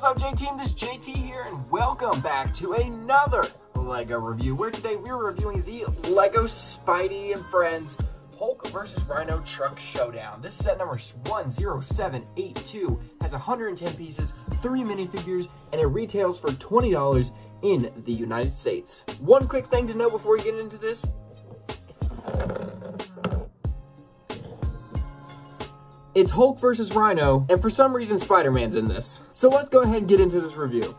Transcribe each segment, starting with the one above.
what's up, J-Team? This is JT here, and welcome back to another LEGO review, where today we're reviewing the LEGO Spidey and Friends Hulk vs. Rhino Truck Showdown. This set number 10782 has 110 pieces, 3 minifigures, and it retails for $20 in the United States. One quick thing to know before we get into this, It's Hulk versus Rhino, and for some reason Spider-Man's in this. So let's go ahead and get into this review.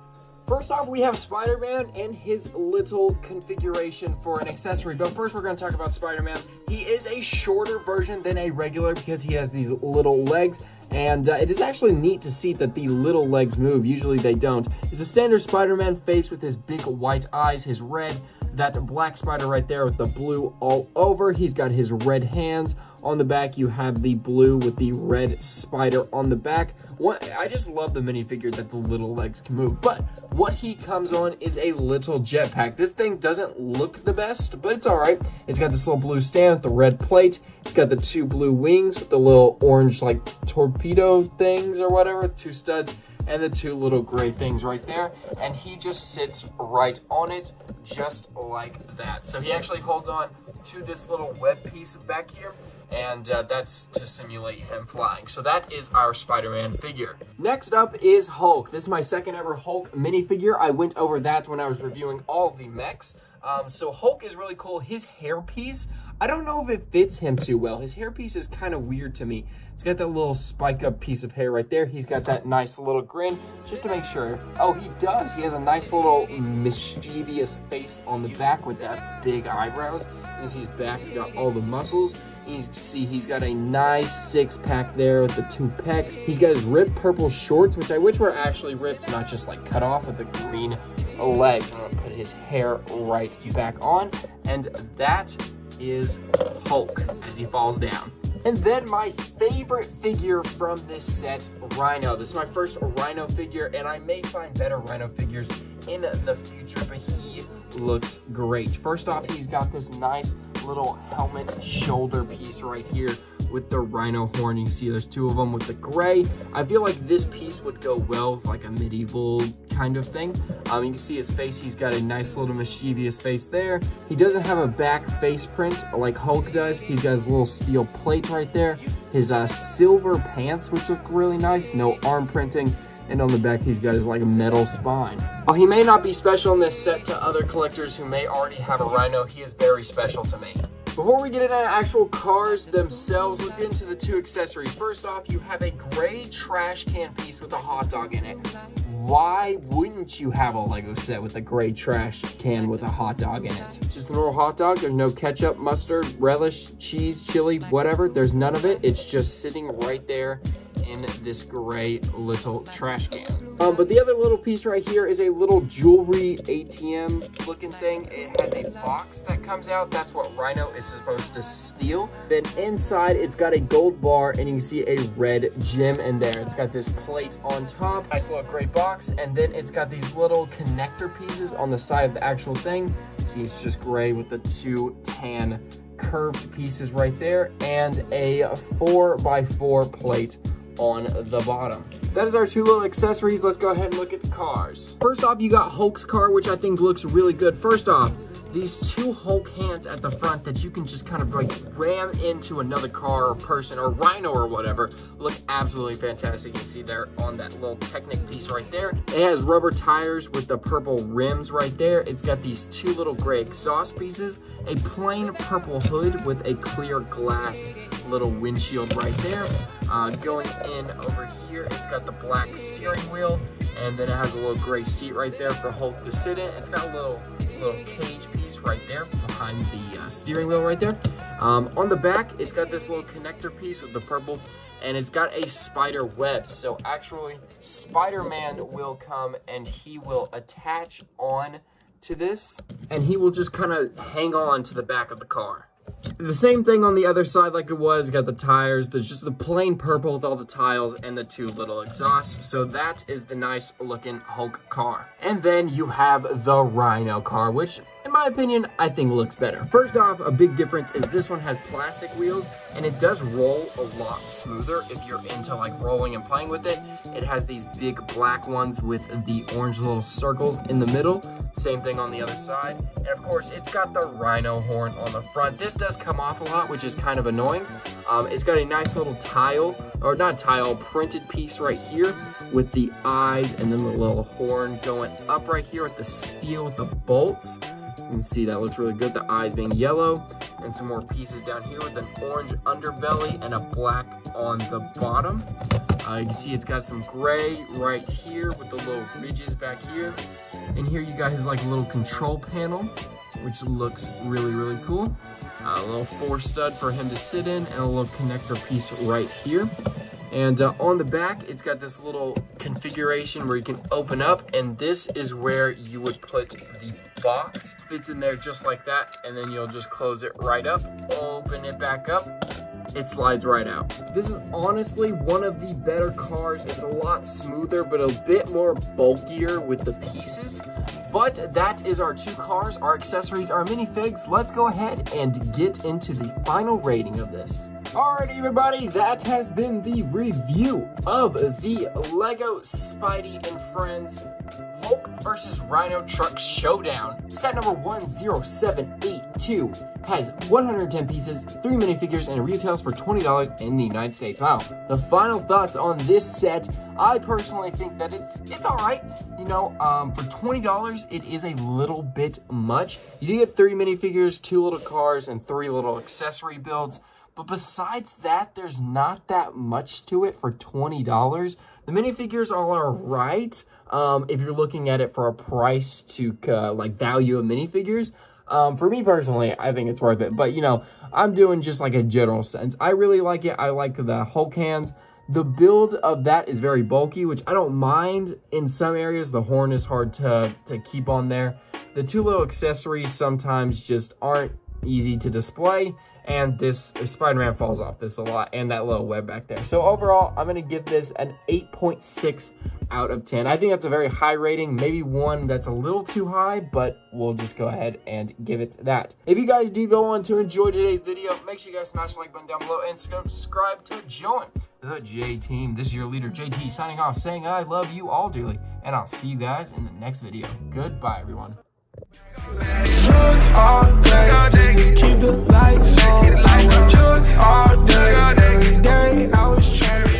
First off, we have Spider-Man and his little configuration for an accessory. But first, we're going to talk about Spider-Man. He is a shorter version than a regular because he has these little legs. And uh, it is actually neat to see that the little legs move. Usually they don't. It's a standard Spider-Man face with his big white eyes, his red, that black spider right there with the blue all over. He's got his red hands. On the back, you have the blue with the red spider on the back. What, I just love the minifigure that the little legs can move. But what he comes on is a little jetpack. This thing doesn't look the best, but it's all right. It's got this little blue stand with the red plate. It's got the two blue wings with the little orange like torpedo things or whatever, two studs and the two little gray things right there. And he just sits right on it, just like that. So he actually holds on to this little web piece back here and uh, that's to simulate him flying. So that is our Spider-Man figure. Next up is Hulk. This is my second ever Hulk minifigure. I went over that when I was reviewing all the mechs. Um, so Hulk is really cool. His hairpiece, I don't know if it fits him too well. His hairpiece is kind of weird to me. It's got that little spike up piece of hair right there. He's got that nice little grin just to make sure. Oh, he does. He has a nice little mischievous face on the back with that big eyebrows. You see his back, he's got all the muscles. You see he's got a nice six pack there with the two pecs. He's got his ripped purple shorts, which I wish were actually ripped, not just like cut off with the green legs. I'm gonna put his hair right back on. And that is Hulk as he falls down. And then my favorite figure from this set, Rhino. This is my first Rhino figure, and I may find better Rhino figures in the future, but he looks great. First off, he's got this nice little helmet shoulder piece right here with the rhino horn. You see there's two of them with the gray. I feel like this piece would go well with like a medieval kind of thing. Um, you can see his face. He's got a nice little mischievous face there. He doesn't have a back face print like Hulk does. He's got his little steel plate right there. His uh, silver pants, which look really nice. No arm printing and on the back he's got his like a metal spine. While he may not be special in this set to other collectors who may already have a Rhino, he is very special to me. Before we get into actual cars themselves, let's get into the two accessories. First off, you have a gray trash can piece with a hot dog in it. Why wouldn't you have a Lego set with a gray trash can with a hot dog in it? Just a normal hot dog. There's no ketchup, mustard, relish, cheese, chili, whatever. There's none of it. It's just sitting right there in this gray little trash can. Um, but the other little piece right here is a little jewelry ATM looking thing. It has a box that comes out. That's what Rhino is supposed to steal. Then inside, it's got a gold bar and you can see a red gem in there. It's got this plate on top, nice little gray box, and then it's got these little connector pieces on the side of the actual thing. See, it's just gray with the two tan curved pieces right there and a 4 by 4 plate on the bottom. That is our two little accessories. Let's go ahead and look at the cars. First off, you got Hulk's car, which I think looks really good. First off, these two Hulk hands at the front that you can just kind of like ram into another car or person or rhino or whatever look absolutely fantastic. You can see there on that little Technic piece right there. It has rubber tires with the purple rims right there. It's got these two little gray exhaust pieces, a plain purple hood with a clear glass little windshield right there. Uh, going in over here, it's got the black steering wheel, and then it has a little gray seat right there for Hulk to sit in. It's got a little little cage piece right there behind the uh, steering wheel right there. Um, on the back, it's got this little connector piece with the purple, and it's got a spider web. So actually, Spider-Man will come and he will attach on to this, and he will just kind of hang on to the back of the car. The same thing on the other side like it was, got the tires, the just the plain purple with all the tiles and the two little exhausts. So that is the nice looking Hulk car. And then you have the Rhino car, which in my opinion, I think looks better. First off, a big difference is this one has plastic wheels and it does roll a lot smoother if you're into like rolling and playing with it. It has these big black ones with the orange little circles in the middle. Same thing on the other side. And of course, it's got the rhino horn on the front. This does come off a lot, which is kind of annoying. Um, it's got a nice little tile, or not tile, printed piece right here with the eyes and then the little horn going up right here with the steel with the bolts. You can see that looks really good. The eyes being yellow and some more pieces down here with an orange underbelly and a black on the bottom. Uh, you can see it's got some gray right here with the little ridges back here. And here you got his like little control panel, which looks really, really cool. Uh, a little four stud for him to sit in and a little connector piece right here. And uh, on the back, it's got this little configuration where you can open up, and this is where you would put the box. Fits in there just like that, and then you'll just close it right up, open it back up, it slides right out. This is honestly one of the better cars. It's a lot smoother, but a bit more bulkier with the pieces. But that is our two cars, our accessories, our minifigs. Let's go ahead and get into the final rating of this. Alright everybody, that has been the review of the LEGO Spidey and Friends Hulk versus Rhino Truck Showdown. Set number 10782 has 110 pieces, 3 minifigures, and retails for $20 in the United States. Now, the final thoughts on this set, I personally think that it's it's alright. You know, um, for $20, it is a little bit much. You do get 3 minifigures, 2 little cars, and 3 little accessory builds. But besides that, there's not that much to it for $20. The minifigures all are right um, if you're looking at it for a price to uh, like value of minifigures. Um, for me personally, I think it's worth it. But, you know, I'm doing just like a general sense. I really like it. I like the Hulk hands. The build of that is very bulky, which I don't mind in some areas. The horn is hard to, to keep on there. The two little accessories sometimes just aren't easy to display and this Spider-Man falls off this a lot and that little web back there. So overall, I'm gonna give this an 8.6 out of 10. I think that's a very high rating, maybe one that's a little too high, but we'll just go ahead and give it that. If you guys do go on to enjoy today's video, make sure you guys smash the like button down below and subscribe to join the J Team. This is your leader, JT, signing off, saying I love you all dearly, and I'll see you guys in the next video. Goodbye, everyone. Keep the lights on. I all day, every day. I was trying.